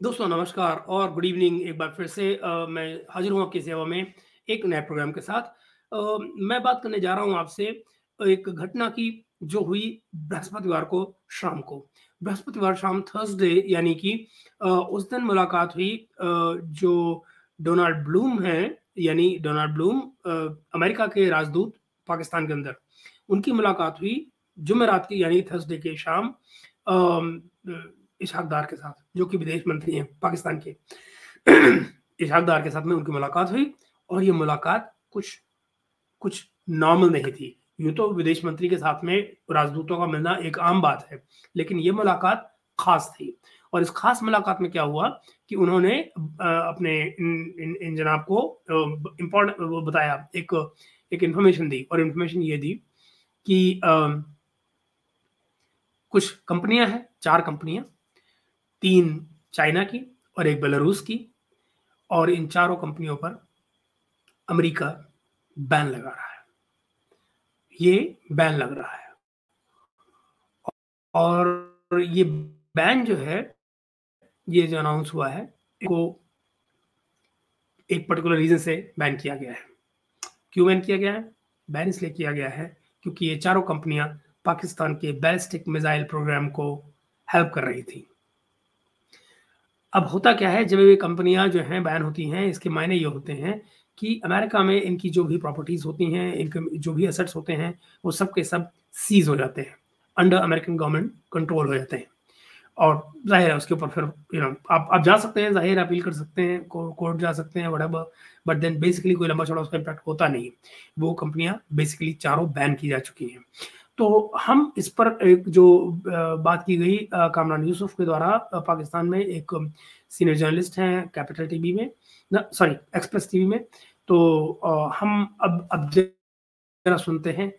दोस्तों नमस्कार और गुड इवनिंग एक बार फिर से अ, मैं हाज़िर हूँ आपकी सेवा में एक नए प्रोग्राम के साथ। अ, मैं बात करने जा रहा हूँ आपसे एक घटना की जो हुई बृहस्पतिवार को शाम को। बृहस्पतिवार शाम थर्सडे यानी कि उस दिन मुलाकात हुई जो डोनाल्ड ब्लूम हैं यानी डोनाल्ड ब्लूम अमेरिका के राजदूत पाकिस्तान के अंदर, उनकी मुलाकात हुई जुमेरात की यानी थर्सडे के शाम डार के साथ, जो कि विदेश मंत्री हैं पाकिस्तान के। इस्हाक डार के साथ में उनकी मुलाकात हुई और ये मुलाकात कुछ कुछ नॉर्मल नहीं थी। यूँ तो विदेश मंत्री के साथ में राजदूतों का मिलना एक आम बात है, लेकिन ये मुलाकात ख़ास थी और इस ख़ास मुलाकात में क्या हुआ कि उन्होंने अपने इन इन इन जनाब को इम्पोर्ट बताया एक एक इन्फॉर्मेशन दी और इन्फॉर्मेशन ये दी कि अ कुछ कंपनियाँ हैं, 4 कंपनियाँ, 3 चाइना की और एक बेलारूस की और इन चारों कंपनियों पर अमेरिका बैन लगा रहा है। ये बैन लग रहा है। और ये बैन जो है, ये जो अनाउंस हुआ है, को एक पर्टिकुलर रीज़न से बैन किया गया है। क्यों बैन किया गया है? बैन इसलिए किया गया है क्योंकि ये चारों कंपनियाँ पाकिस्तान के बैलिस्टिक मिसाइल प्रोग्राम को हेल्प कर रही थी। अब होता क्या है जब ये कंपनियाँ जो हैं बैन होती हैं, इसके मायने ये होते हैं कि अमेरिका में इनकी जो भी प्रॉपर्टीज़ होती हैं, इनके जो भी एसेट्स होते हैं, वो सब के सब सीज़ हो जाते हैं। अंडर अमेरिकन गवर्नमेंट कंट्रोल हो जाते हैं। और ज़ाहिर है उसके ऊपर फिर यू नो आप आप जा सकते हैं, ज़ाहिर अपील कर सकते हैं, को कोर्ट जा सकते हैं व्हाटएवर बट देन बेसिकली कोई लंबा-चौड़ा उसका इम्पैक्ट होता नहीं। वो कंपनियाँ बेसिकली चारों बैन की जा चुकी हैं। तो हम इस पर एक जो बात की गई कामरान यूसुफ के द्वारा पाकिस्तान में एक सीनियर जर्नलिस्ट हैं कैपिटल टीवी में सॉरी एक्सप्रेस टीवी में। तो हम अब अब ज़रा सुनते हैं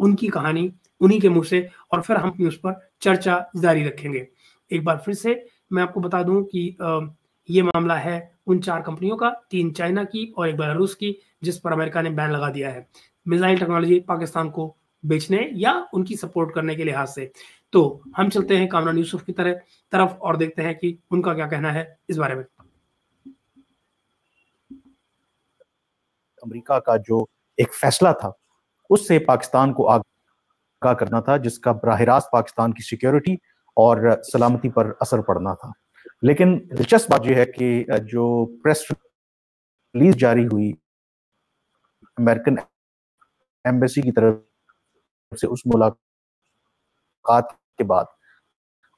उनकी कहानी उन्हीं के मुँह से और फिर हम उस पर चर्चा जारी रखेंगे। एक बार फिर से मैं आपको बता दूँ कि ये मामला है उन चार कंपनियों का, तीन चाइना की और एक बेलारूस की, जिस पर अमेरिका ने बैन लगा दिया है। मिसाइल टेक्नोलॉजी पाकिस्तान को बेचने या उनकी सपोर्ट करने के लिहाज़ से। तो हम चलते हैं कामरान यूसुफ की तरह तरफ़ और देखते हैं कि उनका क्या कहना है इस बारे में। अमेरिका का जो एक फैसला था, उससे पाकिस्तान को आगाह करना था, जिसका बराह रास्त पाकिस्तान की सिक्योरिटी और सलामती पर असर पड़ना था। लेकिन दिलचस्प बात यह है कि जो प्रेस रिलीज़ जारी हुई अमेरिकन एम्बेसी की तरफ़ से उस मुलाकात के बाद,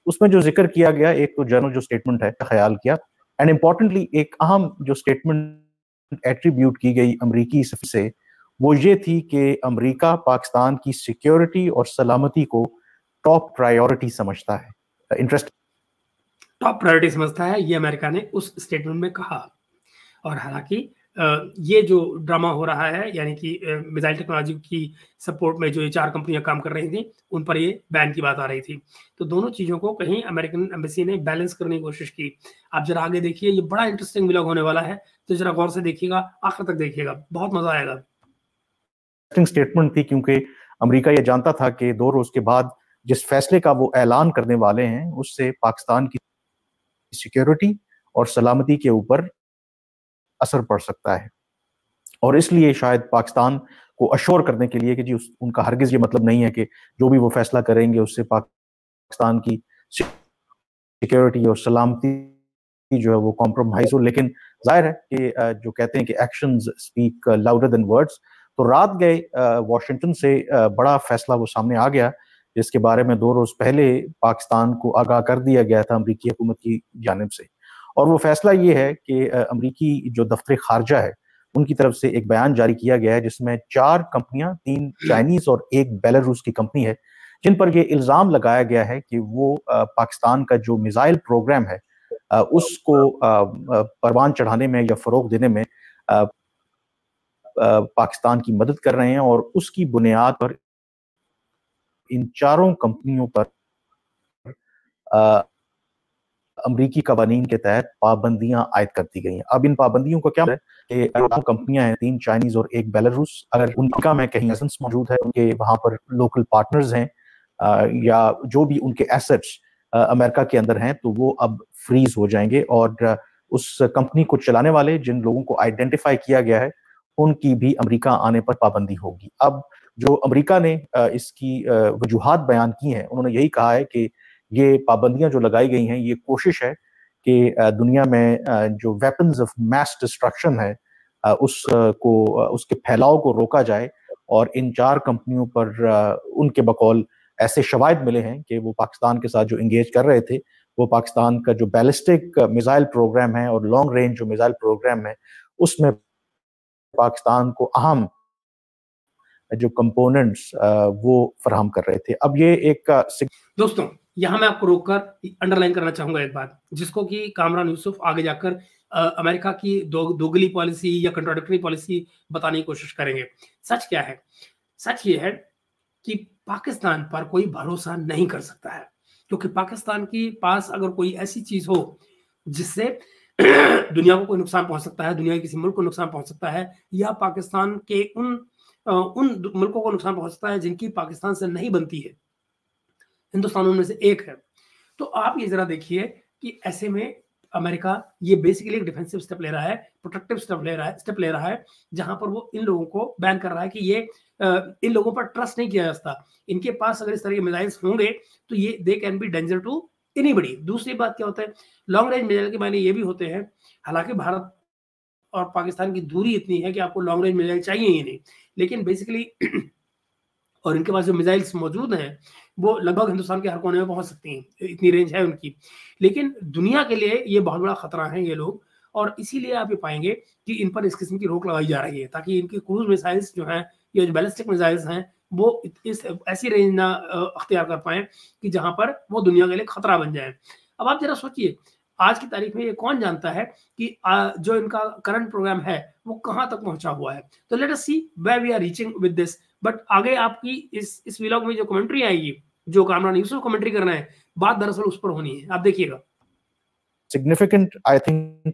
उसमें जो ज़िक्र किया गया, एक तो जनरल जो स्टेटमेंट है, ख़याल किया एंड इम्पोर्टेंटली एक अहम जो स्टेटमेंट एट्रिब्यूट की गई अमरीकी से, वो ये थी कि अमरीका पाकिस्तान की सिक्योरिटी और सलामती को टॉप प्रायोरिटी समझता है। इंटरेस्ट टॉप प्रायोरिटी समझता है, ये अमेरिका ने उस स्टेटमेंट में कहा। और हालाँकि ये जो ड्रामा हो रहा है यानी कि मिसाइल टेक्नोलॉजी की सपोर्ट में जो ये 4 कंपनियाँ काम कर रही थी, उन पर ये बैन की बात आ रही थी। तो दोनों चीज़ों को कहीं अमेरिकन एम्बेसी ने बैलेंस करने की कोशिश की। आप ज़रा आगे देखिए, ये बड़ा इंटरेस्टिंग व्लॉग होने वाला है, तो ज़रा गौर से देखिएगा, आखिर तक देखिएगा, बहुत मज़ा आएगा। स्टेटमेंट थी क्योंकि अमेरिका ये जानता था कि दो रोज़ के बाद जिस फैसले का वो ऐलान करने वाले हैं, उससे पाकिस्तान की सिक्योरिटी और सलामती के ऊपर असर पड़ सकता है। और इसलिए शायद पाकिस्तान को अश्योर करने के लिए कि जी उस उनका हरगिज़ ये मतलब नहीं है कि जो भी वो फैसला करेंगे उससे पाकिस्तान की सिक्योरिटी और सलामती जो है वो कॉम्प्रोमाइज़ हो। लेकिन ज़ाहिर है कि जो कहते हैं कि action speak louder than words तो रात गए वाशिंगटन से बड़ा फैसला वो सामने आ गया, जिसके बारे में दो रोज़ पहले पाकिस्तान को आगाह कर दिया गया था अमरीकी हुकूमत की जानब से। और वो फैसला ये है कि अमरीकी जो दफ्तर ख़ारजा है, उनकी तरफ़ से एक बयान जारी किया गया है जिसमें चार कंपनियाँ, तीन चाइनीज़ और एक बेलारूस की कंपनी है, जिन पर ये इल्ज़ाम लगाया गया है कि वो पाकिस्तान का जो मिसाइल प्रोग्राम है उसको परवान चढ़ाने में या फ़रोग़ देने में पाकिस्तान की मदद कर रहे हैं और उसकी बुनियाद पर इन चारों कंपनियों पर अमरीकी कवानीन के तहत पाबंदियाँ आयद कर दी गई हैं। अब इन पाबंदियों का क्या है कि 2 कंपनियाँ हैं, तीन चाइनीज़ और एक बेलारूस अगर उनका में कहीं लाइसेंस मौजूद है, उनके वहाँ पर लोकल पार्टनर्स हैं या जो भी उनके एसेट्स अमेरिका के अंदर हैं तो वो अब फ्रीज हो जाएँगे और उस कंपनी को चलाने वाले जिन लोगों को आइडेंटिफाई किया गया है उनकी भी अमेरिका आने पर पाबंदी होगी अब जो अमेरिका ने इसकी वजूहत बयान की हैं उन्होंने यही कहा है कि ये पाबंदियाँ जो लगाई गई हैं, ये कोशिश है कि दुनिया में जो वेपन्स ऑफ़ मैस डिस्ट्रक्शन है उस को उसके फैलाव को रोका जाए और इन चार कंपनियों पर उनके बकौल ऐसे शवायद मिले हैं कि वो पाकिस्तान के साथ जो इंगेज कर रहे थे, वो पाकिस्तान का जो बैलिस्टिक मिसाइल प्रोग्राम है और लॉन्ग रेंज जो मिसाइल प्रोग्राम है, उसमें पाकिस्तान को अहम जो कंपोनेंट्स वो फराहम कर रहे थे। अब ये एक दोस्तों यहाँ मैं आपको रोककर अंडरलाइन करना चाहूँगा एक बात, जिसको कि कामरान यूसुफ आगे जाकर अमेरिका की दो, दोगली पॉलिसी या कंट्रोडक्टरी पॉलिसी बताने की कोशिश करेंगे। सच क्या है? सच ये है कि पाकिस्तान पर कोई भरोसा नहीं कर सकता है, क्योंकि पाकिस्तान के पास अगर कोई ऐसी चीज़ हो, जिससे दुनिया को कोई नुकसान पहुँच सकता है, दुनिया के किसी मुल्क को नुकसान पहुँच सकता है, या पाकिस्तान के उन उन मुल्कों को नुकसान पहुँच सकता है जिनकी पाकिस्तान से नहीं बनती है। हिंदुस्तान उनमें से एक है। तो आप ये जरा देखिए कि ऐसे में अमेरिका ये बेसिकली एक डिफेंसिव स्टेप ले रहा है प्रोटेक्टिव स्टेप ले रहा है स्टेप ले रहा है, जहाँ पर वो इन लोगों को बैन कर रहा है कि ये इन लोगों पर ट्रस्ट नहीं किया जाता इनके पास अगर इस तरह के मिसाइल्स होंगे तो ये they can be danger to any बड़ी दूसरी बात क्या होता है लॉन्ग रेंज मिसाइल के मायने ये भी होते हैं, हालाँकि भारत और पाकिस्तान की दूरी इतनी है कि आपको लॉन्ग रेंज मिसाइल चाहिए ही नहीं। लेकिन बेसिकली और इनके पास जो मिसाइल्स मौजूद हैं, वो लगभग हिंदुस्तान के हर कोने में पहुँच सकती हैं। इतनी रेंज है उनकी। लेकिन दुनिया के लिए ये बहुत बड़ा खतरा है ये लोग, और इसीलिए आप ये पाएँगे कि इन पर इस किस्म की रोक लगाई जा रही है, ताकि इनकी क्रूज मिसाइल्स जो हैं, या जो बैलिस्टिक मिसाइल्स हैं, वो इस, ऐसी रेंज ना अख्तियार कर पाए कि जहाँ पर वो दुनिया के लिए खतरा बन जाए। अब आप जरा सोचिए, आज की तारीख में ये कौन जानता है कि जो इनका करंट प्रोग्राम है, वो कहाँ तक पहुँचा हुआ है? तो let us see where we are reaching with this but आगे आपकी इस इस व्लॉग में जो कमेंट्री आएगी, जो कामरान यूसुफ कमेंट्री करना है, बात दरअसल उस पर होनी है। आप देखिएगा। सिग्निफिकेंट आई थिंक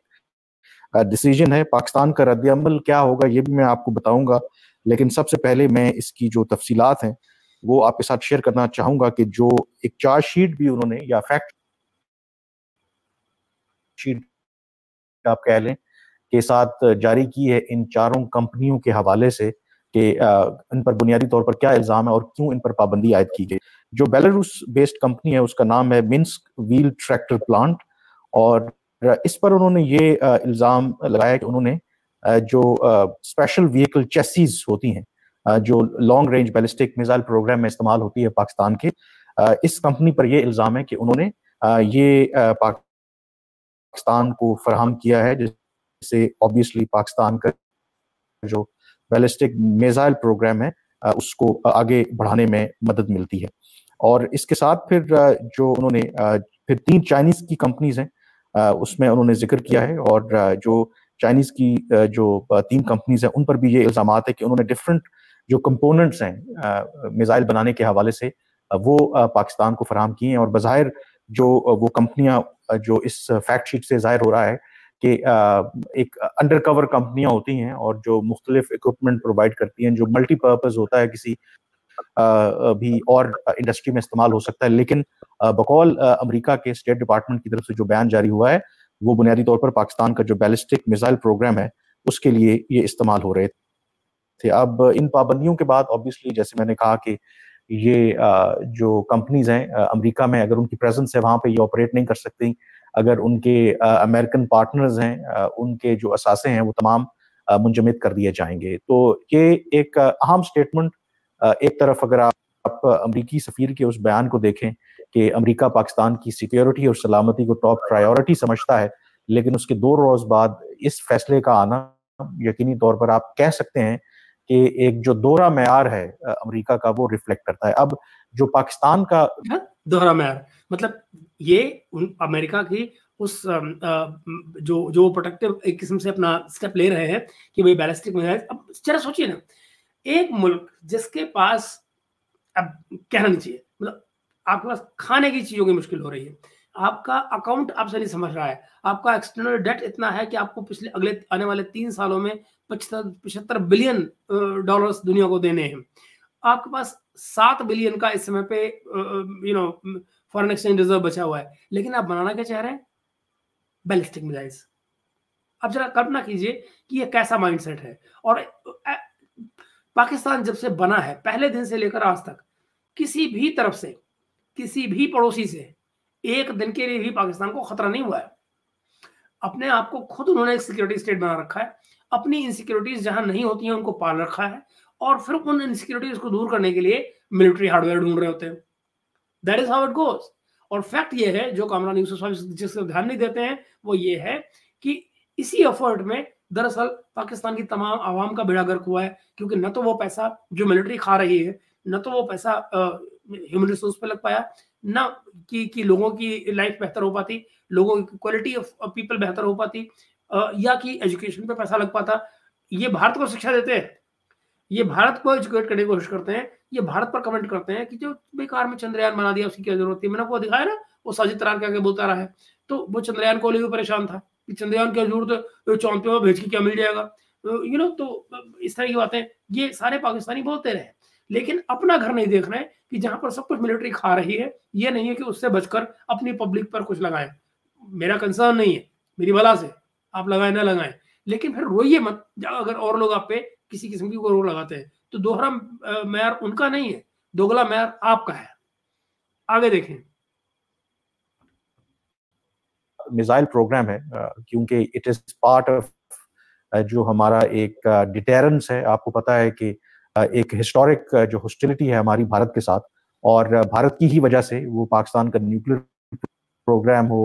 डिसीज़न है पाकिस्तान का रद्द अमल क्या होगा, ये भी मैं आपको बताऊँगा। लेकिन सबसे पहले मैं इसकी जो तफसीलात हैं, वो आपके साथ शेयर करना चाहूँगा कि जो एक चार्ज शीट भी उन्होंने, या फैक्ट शीट आप कह लें, के साथ जारी की है इन चारों कंपनियों के हवाले से कि इन पर बुनियादी तौर पर क्या इल्ज़ाम है और क्यों इन पर पाबंदी आयद की गई? जो बेलारूस बेस्ड कंपनी है, उसका नाम है मिन्स्क व्हील ट्रैक्टर प्लांट और इस पर उन्होंने ये इल्ज़ाम लगाया कि उन्होंने जो स्पेशल व्हीकल चेसीज होती हैं जो long range ballistic missile program में इस्तेमाल होती है पाकिस्तान के इस कंपनी पर यह इल्ज़ाम है कि उन्होंने ये पाकिस्तान को फराहम किया है, जिससे ऑब्वियसली पाकिस्तान का जो बैलिस्टिक मिसाइल प्रोग्राम है उसको आगे बढ़ाने में मदद मिलती है। और इसके साथ फिर जो उन्होंने फिर तीन चाइनीज़ की कंपनीज़ हैं उसमें उन्होंने ज़िक्र किया है और जो चाइनीज़ की जो तीन कंपनीज़ हैं, उन पर भी ये इल्ज़ाम है कि उन्होंने डिफरेंट जो कंपोनेंट्स हैं मिसाइल बनाने के हवाले से वो पाकिस्तान को फराम किए हैं। और बाहिर जो वो कंपनियाँ जो इस फैक्ट शीट से ज़ाहिर हो रहा है कि एक अंडर कवर कंपनियाँ होती हैं और जो मुख्तलिफ़ इक्विपमेंट प्रोवाइड करती हैं, जो मल्टीपर्पज होता है किसी भी और इंडस्ट्री में इस्तेमाल हो सकता है। लेकिन बकौल अमेरिका के स्टेट डिपार्टमेंट की तरफ़ से जो बयान जारी हुआ है, वो बुनियादी तौर पर पाकिस्तान का जो बैलिस्टिक मिसाइल प्रोग्राम है, उसके लिए ये इस्तेमाल हो रहे थे। अब इन पाबंदियों के बाद ऑब्वियसली जैसे मैंने कहा कि ये जो कंपनीज़ हैं अमेरिका में अगर उनकी प्रेजेंस है, वहाँ पे ये ऑपरेट नहीं कर सकती। अगर उनके अमेरिकन पार्टनर्स हैं उनके जो असासे हैं वो तमाम मुंजमद कर दिए जाएँगे। तो ये एक अहम स्टेटमेंट एक तरफ़ अगर आप अमरीकी सफ़ीर के उस बयान को देखें कि अमरीका पाकिस्तान की सिक्योरिटी और सलामती को टॉप प्रायोरिटी समझता है लेकिन उसके दो रोज बाद इस फैसले का आना यकीनी तौर पर आप कह सकते हैं कि एक जो दोहरा मैार है अमेरिका का वो रिफ्लेक्ट करता है। अब जो पाकिस्तान का हाँ, दोहरा मैार। मतलब ये उन अमेरिका की उस जो जो प्रोटेक्टिव एक किस्म से अपना स्टेप ले रहे हैं कि भाई बैलिस्टिक मिसाइल अब जरा सोचिए ना, एक मुल्क जिसके पास अब कहना नहीं चाहिए मतलब आपके पास खाने की चीज़ों की मुश्किल हो रही है, आपका अकाउंट आपसे नहीं समझ रहा है, आपका एक्सटर्नल डेट इतना है कि आपको पिछले अगले आने वाले तीन सालों में पचहत्तर पचहत्तर बिलियन डॉलर्स दुनिया को देने हैं, आपके पास सात बिलियन का इस समय पे you know foreign exchange reserve बचा हुआ है। लेकिन आप बनाना क्या चाह रहे हैं? बैलिस्टिक मिसाइल्स अब जरा कल्पना कीजिए कि ये कैसा माइंडसेट है। और पाकिस्तान जब से बना है, पहले दिन से लेकर आज तक, किसी भी तरफ़ से, किसी भी पड़ोसी से, एक दिन के लिए भी पाकिस्तान को खतरा नहीं हुआ है। अपने आप को खुद उन्होंने एक सिक्योरिटी स्टेट बना रखा है। अपनी इनसिक्योरिटीज जहाँ नहीं होती हैं, उनको पाल रखा है। और फिर उन इनसिक्योरिटीज को दूर करने के लिए मिलिट्री हार्डवेयर ढूंढ रहे होते हैं। That is how it goes और फैक्ट ये है, जो कामरान यूसुफ जिसका ध्यान नहीं देते हैं, वो ये है कि इसी एफर्ट में दरअसल पाकिस्तान की तमाम आवाम का बेड़ा गर्क हुआ है, क्योंकि न तो वो पैसा जो मिलिट्री खा रही है, न तो वो पैसा ह्यूमन रिसोर्स पे लग पाया, न कि कि लोगों की लाइफ बेहतर हो पाती, लोगों की क्वालिटी ऑफ़ पीपल बेहतर हो पाती या कि एजुकेशन पे पैसा लग पाता। ये भारत को शिक्षा देते हैं। ये भारत को एजुकेट करने की कोशिश करते हैं, ये भारत पर कमेंट करते हैं कि जो बेकार में चंद्रयान बना दिया उसकी क्या ज़रूरत थी। मैंने आपको दिखाया ना, वो साजिद तरार क्या बोलता रहा है। तो वो चंद्रयान को लेकर परेशान था कि चंद्रयान की ज़रूरत है चौंक पे भेज के क्या मिल जाएगा? यू नो तो इस तरह की बातें, ये सारे पाकिस्तानी बोलते रहे। लेकिन अपना घर नहीं देख रहे कि जहाँ पर सब कुछ मिलिट्री खा रही है, ये नहीं है कि उससे बचकर अपनी पब्लिक पर कुछ लगाएँ। मेरा कंसर्न नहीं है, मेरी भला से आप लगाए, ना लगाएँ। लेकिन फिर रोइए मत अगर और लोग आप पे किसी किस्म की रोक लगाते हैं। तो दोहरा मैार उनका नहीं है, दोगला मैार आपका है। आगे देखें। मिसाइल प्रोग्राम है क्योंकि इट इज़ पार्ट ऑफ़ जो हमारा एक डिटेरेंस है। आपको पता है कि एक हिस्टोरिक जो हॉस्टिलिटी है हमारी भारत के साथ, और भारत की ही वजह से वो पाकिस्तान का न्यूक्लियर प्रोग्राम हो,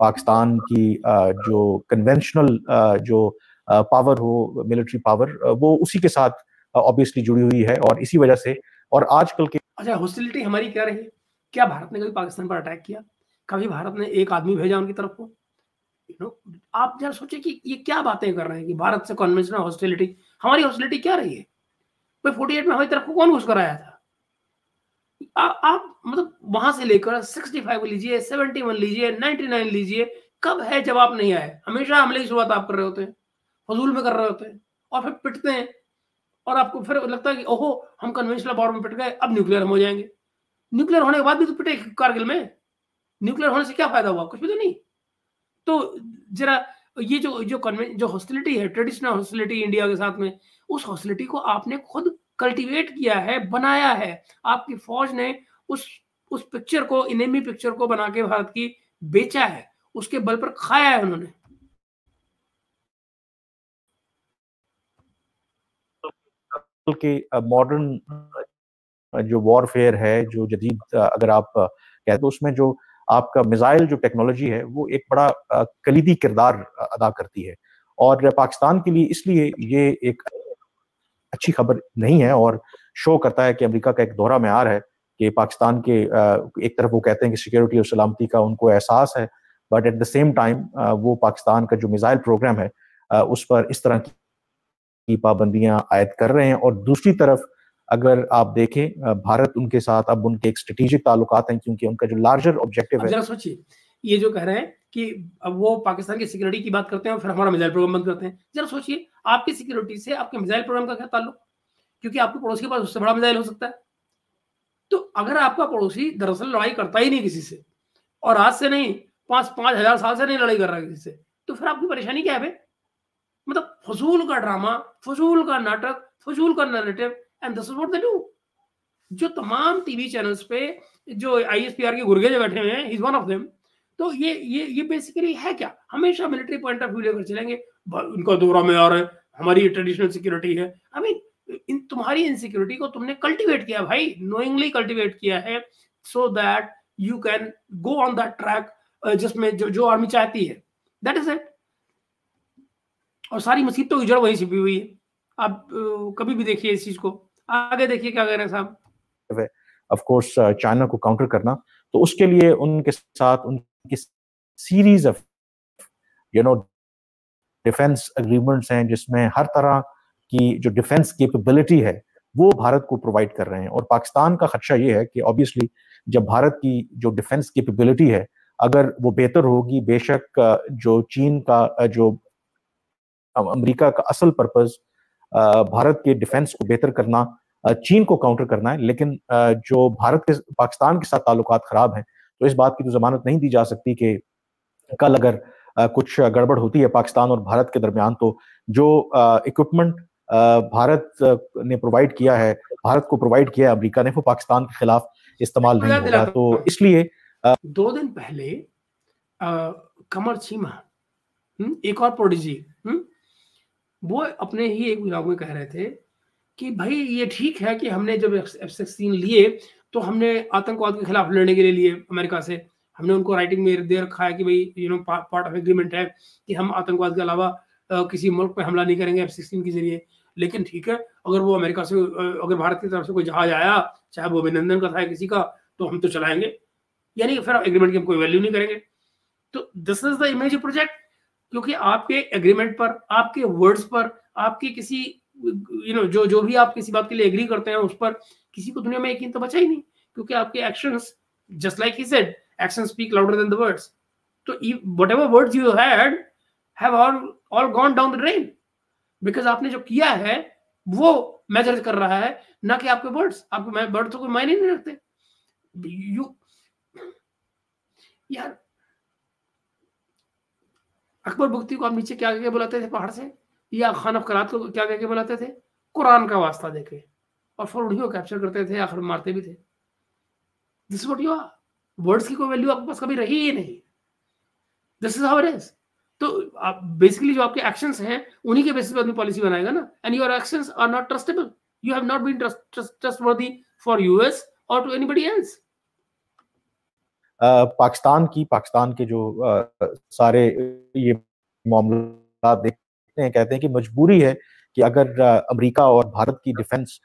पाकिस्तान की जो कन्वेंशनल जो पावर हो मिलिट्री पावर वो उसी के साथ ऑब्वियसली जुड़ी हुई है और इसी वजह से और आजकल के अच्छा हॉस्टिलिटी हमारी क्या रही? क्या भारत ने कभी पाकिस्तान पर अटैक किया? कभी भारत ने एक आदमी भेजा उनकी तरफ़ को? यू नो आप जरा सोचे कि ये क्या बातें कर रहे हैं कि भारत से कन्वेंशनल हॉस्टिलिटी हमारी हॉस्टिलिटी क्या रही है? भाई फोर्टी में हमारी तरफ़ को कौन घुस कर आया था? आ, आप मतलब वहाँ से लेकर सिक्सटी फाइव लीजिए सेवेंटी वन लीजिए नाइनटी नाइन लीजिए कब है आप नहीं आए? हमेशा हमले की शुरुआत आप कर रहे होते हैं। फजूल में कर रहे होते हैं और फिर पिटते हैं। और आपको फिर लगता है कि, ओहो, हम कन्वेंशनल वॉर में पिट गए, अब न्यूक्लियर हम हो जाएँगे। न्यूक्लियर होने के बाद भी तो पिटे कारगिल में। न्यूक्लियर होने से क्या फ़ायदा हुआ? कुछ भी तो नहीं। तो जरा ये जो जो कन्वें जो हॉस्टिलिटी है ट्रेडिशनल हॉस्टिलिटी इंडिया के साथ में, उस हॉस्टिलिटी को आपने खुद कल्टीवेट किया है, बनाया है। आपकी फौज ने उस उस पिक्चर को इनेमी पिक्चर को बना के भारत की बेचा है। उसके बल पर खाया है उन्होंने। के मॉडर्न जो वॉरफेयर है, जो जदीद अगर आप कहते तो उसमें जो आपका मिसाइल जो टेक्नोलॉजी है, वो एक बड़ा कलीदी किरदार अदा करती है। और पाकिस्तान के लिए इसलिए ये एक अच्छी खबर नहीं है और शो करता है कि अमेरिका का एक दौरा में आ रहा है कि पाकिस्तान के एक तरफ़ वो कहते हैं कि सिक्योरिटी और सलामती का उनको एहसास है but at the same time वो पाकिस्तान का जो मिसाइल प्रोग्राम है उस पर इस तरह की पाबंदियाँ आयद कर रहे हैं। और दूसरी तरफ़ अगर आप देखें भारत उनके साथ अब उनके एक स्ट्रेटेजिक ताल्लुकात हैं, क्योंकि उनका जो लार्जर ऑब्जेक्टिव है। जरा सोचिए, ये जो कह रहे हैं कि अब वो पाकिस्तान की सिक्योरिटी की बात करते हैं और फिर हमारा मिसाइल प्रोग्राम बंद करते हैं। जरा सोचिए, आपकी सिक्योरिटी से आपके मिसाइल प्रोग्राम का क्या ताल्लुक? क्योंकि आपके पड़ोसी के पास उससे बड़ा मिसाइल हो सकता है। तो अगर आपका पड़ोसी दरअसल लड़ाई करता ही नहीं किसी से, और आज से नहीं, पाँच पाँच हज़ार साल से नहीं लड़ाई कर रहा किसी से तो फिर आपकी परेशानी क्या है मतलब फजूल का ड्रामा, फजूल का नाटक, फजूल का narrative and this is what they do जो तमाम टीवी चैनल्स पे जो आईएसपीआर के गुर्गे जो बैठे हुए हैं इज़ वन ऑफ़ देम तो ये ये ये बेसिकली है क्या? हमेशा मिलिट्री पॉइंट ऑफ़ व्यू लेकर चलेंगे। उनका दौरा में आ रहा है, हमारी ट्रेडिशनल सिक्योरिटी है। आई मीन इन, तुम्हारी इनसिक्योरिटी को तुमने कल्टीवेट किया भाई नोइंगली कल्टीवेट किया है so that you can go on that track जिसमें जो जो आर्मी चाहती है। दैट इज़ इट और सारी मुसीबतों की जड़ वही छिपी हुई है। आप कभी भी देखिए इस चीज़ को। आगे देखिए क्या कह रहे हैं साहब। ऑफ़ कोर्स चाइना को काउंटर करना। तो उसके लिए उनके साथ उनकी series of you know defence agreements हैं, जिसमें हर तरह की जो डिफेंस कैपेबिलिटी है, वो भारत को प्रोवाइड कर रहे हैं। और पाकिस्तान का खदशा ये है कि ऑब्वियसली जब भारत की जो डिफेंस कैपेबिलिटी है, अगर वो बेहतर होगी, बेशक जो चीन का जो अमेरिका का असल पर्पज भारत के डिफेंस को बेहतर करना चीन को काउंटर करना है लेकिन जो भारत के पाकिस्तान के साथ ताल्लुक खराब हैं तो इस बात की तो जमानत नहीं दी जा सकती कि कल अगर कुछ गड़बड़ होती है पाकिस्तान और भारत के दरमियान तो जो इक्विपमेंट भारत ने प्रोवाइड किया है भारत को प्रोवाइड किया है अमेरिका ने वो पाकिस्तान के खिलाफ इस्तेमाल नहीं होगा। तो इसलिए दो दिन पहले आ, कमर चीमा हम्म, एक और प्रोडिजी वो अपने ही एक ब्लॉग में कह रहे थे कि भाई ये ठीक है कि हमने जब एफ़ सिक्सटीन लिए तो हमने आतंकवाद के खिलाफ लड़ने के लिए लिए अमेरिका से। हमने उनको राइटिंग में दे रखा है कि भाई you know part of agreement है कि हम आतंकवाद के अलावा किसी मुल्क पर हमला नहीं करेंगे एफ़ सिक्सटीन के ज़रिए। लेकिन ठीक है, अगर वो अमेरिका से अगर भारत की तरफ़ से कोई जहाज़ आया, चाहे वो अभिनंदन का था किसी का तो हम तो चलाएँगे। यानी फिर एग्रीमेंट की हम कोई वैल्यू नहीं करेंगे। तो this is the image project क्योंकि आपके एग्रीमेंट पर, आपके वर्ड्स पर, आपके किसी यू नो जो जो भी आप किसी बात के लिए एग्री करते हैं, उस पर किसी को दुनिया में यकीन तो बचा ही नहीं, क्योंकि आपके actions just like he said actions speak louder than the words तो whatever words you had have all all gone down the drain because आपने जो किया है, वो मेजर कर रहा है, ना कि आपके वर्ड्स आपके वर्ड तो कोई मायने नहीं रखते. यू यार अकबर बुख्ती को आप नीचे क्या क्या बुलाते थे पहाड़ से? या खान अफकरात को क्या कह बुलाते थे? कुरान का वास्ता देखे। और फिर उन्हीं को कैप्चर करते थे, आखिर मारते भी थे। दिस वॉट यू वर्ड्स की कोई वैल्यू आपके पास कभी रही ही नहीं। दिस इज़ इट इज़ तो आप बेसिकली जो आपके एक्शंस हैं, उन्हीं के बेसिस पे अपनी पॉलिसी बनाएगा ना? And your actions are not trustable you have not been trustworthy for US और टू एनीबडी एल्स पाकिस्तान की, पाकिस्तान के जो सारे ये मामला देखते हैं, कहते हैं कि मजबूरी है कि अगर अमेरिका और भारत की डिफेंस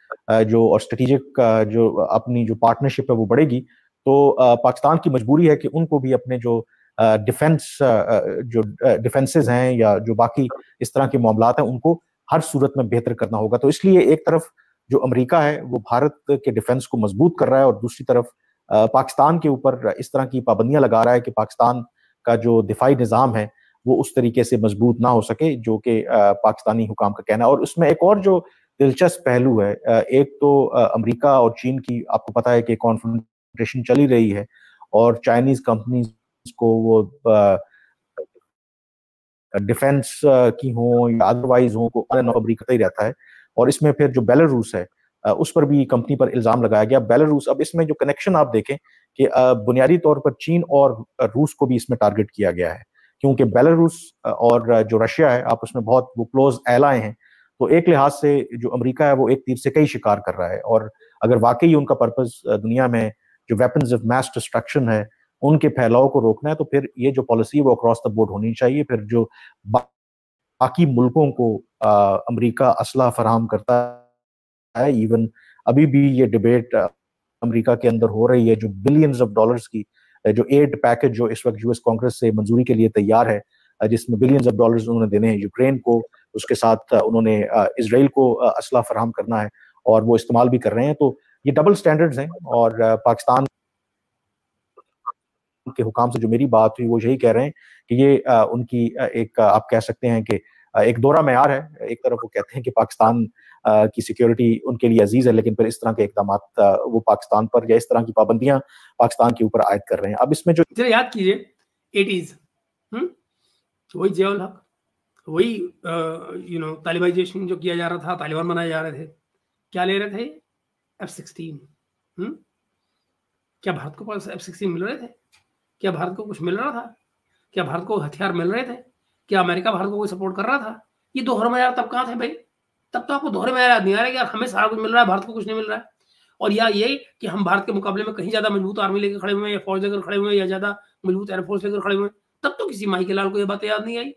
जो और स्ट्रेटेजिक जो अपनी जो पार्टनरशिप है वो बढ़ेगी तो पाकिस्तान की मजबूरी है कि उनको भी अपने जो डिफेंस जो डिफेंसेस हैं या जो बाकी इस तरह के मामला हैं, उनको हर सूरत में बेहतर करना होगा। तो इसलिए एक तरफ़ जो अमेरिका है, वो भारत के डिफेंस को मज़बूत कर रहा है और दूसरी तरफ़ पाकिस्तान के ऊपर इस तरह की पाबंदियाँ लगा रहा है कि पाकिस्तान का जो दिफाई निज़ाम है, वो उस तरीके से मज़बूत ना हो सके, जो कि पाकिस्तानी हुकाम का कहना है। और उसमें एक और जो दिलचस्प पहलू है एक तो अमेरिका और चीन की, आपको पता है कि कॉन्फ्रेंटेशन चली रही है और चाइनीज़ कंपनीज़ को वो डिफेंस की हो या अदरवाइज़ हो को अमेरिका ही रहता है। और इसमें फिर जो बेलारूस है उस पर भी कंपनी पर इल्ज़ाम लगाया गया। बेलारूस अब इसमें जो कनेक्शन आप देखें कि बुनियादी तौर पर चीन और रूस को भी इसमें टारगेट किया गया है। क्योंकि बेलारूस और जो रशिया है, आप उसमें बहुत, वो क्लोज एलाए हैं। तो एक लिहाज से जो अमेरिका है, वो एक तीर से कई शिकार कर रहा है। और अगर वाकई उनका पर्पज दुनिया में जो वेपन्स ऑफ़ मैस डिस्ट्रक्शन है, उनके फैलाव को रोकना है तो फिर ये जो पॉलिसी है, वो अक्रॉस द बोर्ड होनी चाहिए। फिर जो बाकी मुल्कों को अमेरिका असला फराम करता है इवन अभी भी ये डिबेट अमेरिका के अंदर हो रही है, जो बिलियंस ऑफ़ डॉलर्स की जो एड पैकेज जो इस वक्त यूएस कांग्रेस से मंजूरी के लिए तैयार है जिसमें बिलियंस ऑफ़ डॉलर्स उन्होंने देने हैं यूक्रेन को, उसके साथ उन्होंने इसराइल को असला फराम करना है और वो इस्तेमाल भी कर रहे हैं। तो ये डबल स्टैंडर्ड्स हैं और पाकिस्तान के हुकाम से जो मेरी बात हुई, वो यही कह रहे हैं कि ये उनकी एक आप कह सकते हैं कि एक दौरा मैार है एक तरफ़ वो कहते हैं कि पाकिस्तान की सिक्योरिटी उनके लिए अज़ीज़ है, लेकिन फिर इस तरह के इकदाम वो पाकिस्तान पर या इस तरह की पाबंदियाँ पाकिस्तान के ऊपर आयद कर रहे हैं अब इसमें जो याद कीजिए एटीज हम्म? वही जयाउल हक, वही यू नो तालिबाइजेशन जो किया जा रहा था, तालिबान बनाए जा रहे थे, क्या ले रहे थे एफ़ सिक्सटीन हम्म? क्या भारत को पास एफ़ सिक्सटीन मिल रहे थे क्या भारत को कुछ मिल रहा था क्या भारत को हथियार मिल रहे थे क्या अमेरिका भारत को कोई सपोर्ट कर रहा था? ये दोहरा मैार तब कहाँ थे भाई? तब तो आपको दोहरे मैार नहीं आ रहा कि हमें सारा कुछ मिल रहा है, भारत को कुछ नहीं मिल रहा है। और या ये कि हम भारत के मुकाबले में कहीं ज़्यादा मज़बूत आर्मी लेकर खड़े हुए या फौज लेकर खड़े हुए या ज़्यादा मज़बूत एयरफोर्स लेकर खड़े हुए तब तो किसी माई के लाल को ये बातें याद नहीं आई।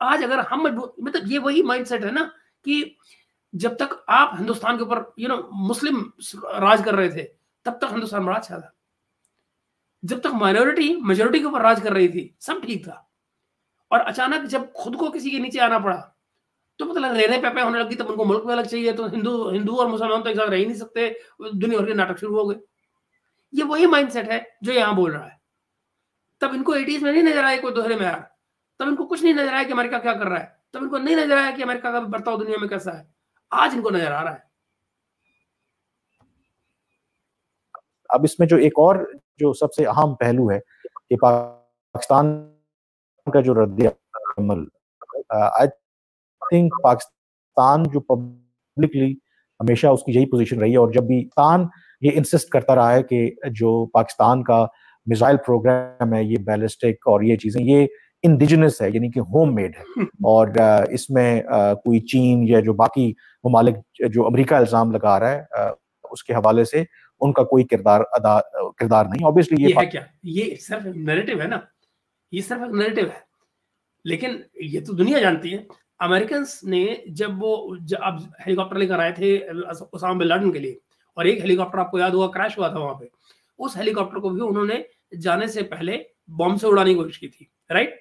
आज अगर हम मज़बूत मतलब ये वही माइंडसेट है ना कि जब तक आप हिंदुस्तान के ऊपर यू नो मुस्लिम राज कर रहे थे, तब तक हिंदुस्तान बड़ा अच्छा था। जब तक माइनॉरिटी मेजोरिटी के ऊपर राज कर रही थी, सब ठीक था। और अचानक जब खुद को किसी के नीचे आना पड़ा तो मतलब रहने पे होने लगी, तब उनको मुल्क में अलग चाहिए। तो हिंदू हिंदू और मुसलमान तो एक साथ रह ही नहीं सकते, दुनिया भर के नाटक शुरू हो गए। ये वही माइंडसेट है जो यहाँ बोल रहा है। तब इनको एटीज में नहीं नज़र आया कोई दोहरे में तब इनको कुछ नहीं नज़र आया कि अमेरिका क्या कर रहा है। तब इनको नहीं नज़र आया कि अमेरिका का बर्ताव दुनिया में कैसा है। आज इनको नज़र आ रहा है। अब इसमें जो एक और, जो सबसे अहम पहलू है कि पाकिस्तान का जो रद्दमल आई थिंक पाकिस्तान जो पब्लिकली हमेशा उसकी यही पोजीशन रही है और जब भी पाकिस्तान ये इंसिस्ट करता रहा है कि जो पाकिस्तान का मिसाइल प्रोग्राम है ये बैलिस्टिक और ये चीज़ें ये इंडिजिनस है यानी कि होम मेड है। और इसमें कोई चीन या जो बाकी ममालिक जो अमेरिका इल्ज़ाम लगा रहा है उसके हवाले से उनका कोई किरदार अदा किरदार नहीं। ऑब्वियसली ये, ये है क्या? ये सिर्फ़ नैरेटिव है ना? ये सिर्फ़ एक नैरेटिव है। लेकिन ये तो दुनिया जानती है। अमेरिकन ने जब वो अब हेलीकॉप्टर लेकर आए थे उसामा बिन के लिए, और एक हेलीकॉप्टर आपको याद हुआ क्रैश हुआ था वहाँ पे। उस हेलीकॉप्टर को भी उन्होंने जाने से पहले बॉम्ब से उड़ाने की कोशिश की थी राइट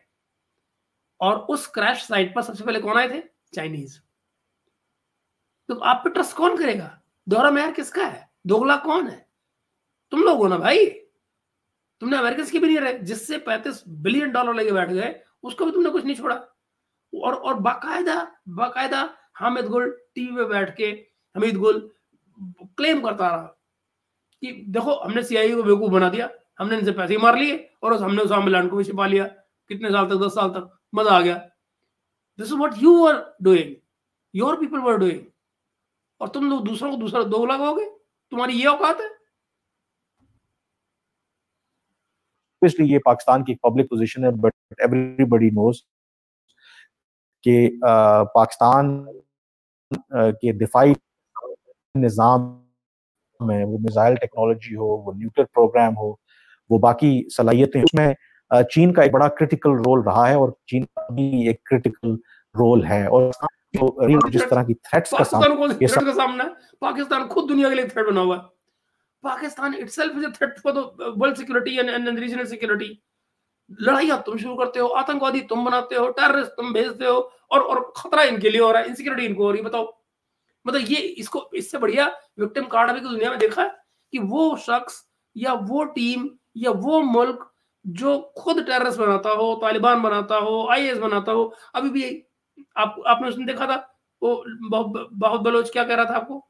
और उस क्रैश साइट पर सबसे पहले कौन आए थे? चाइनीज़ तो आप पे ट्रस्ट कौन करेगा? दोहरा मेहर किसका है? दोगला कौन है? तुम लोग हो ना भाई? तुमने अमेरिकन की भी नहीं रहे, जिससे पैंतीस बिलियन डॉलर लेके बैठ गए, उसको भी तुमने कुछ नहीं छोड़ा। और और बाकायदा बाकायदा हामिद गुल टीवी पे बैठ के, हमीद गुल क्लेम करता रहा कि देखो, हमने सीआईए को बेवकूफ़ बना दिया, हमने इनसे पैसे मार लिए, और उस, हमने उसामा बिन को भी छिपा लिया। कितने साल तक? दस साल तक। मज़ा आ गया। This is what you are doing your people were doing और तुम लोग दूसरों को दूसरा दो लगाओगे तुम्हारी ये औकात है? Obviously ये पाकिस्तान की पब्लिक पोजीशन है बट एवरीबॉडी नोज़ कि पाकिस्तान के दिफाई निज़ाम में वो मिसाइल टेक्नोलॉजी हो वो न्यूक्लियर प्रोग्राम हो वो बाकी सलाहियतें उसमें चीन का एक बड़ा क्रिटिकल रोल रहा है और चीन का भी एक क्रिटिकल रोल है और जो जिस तरह की थ्रेट्स का सामना पाकिस्तान खुद दुनिया के लिए थ्रेट बना हुआ है। Pakistan itself is a threat for the world security and regional security लड़ाइयाँ तुम शुरू करते हो, आतंकवादी तुम बनाते हो टेररिस्ट तुम भेजते हो, और और खतरा इनके लिए हो रहा है इनसिक्योरिटी इनको हो रही बताओ। मतलब ये, इसको, इससे बढ़िया विक्टिम कार्ड अभी दुनिया में देखा है कि वो शख्स या वो टीम या वो मुल्क जो खुद टेररिस्ट बनाता हो, तालिबान बनाता हो आईएस बनाता हो, अभी भी आप, आपने उसने देखा था, वो बहुत बलोच क्या कह रहा था आपको?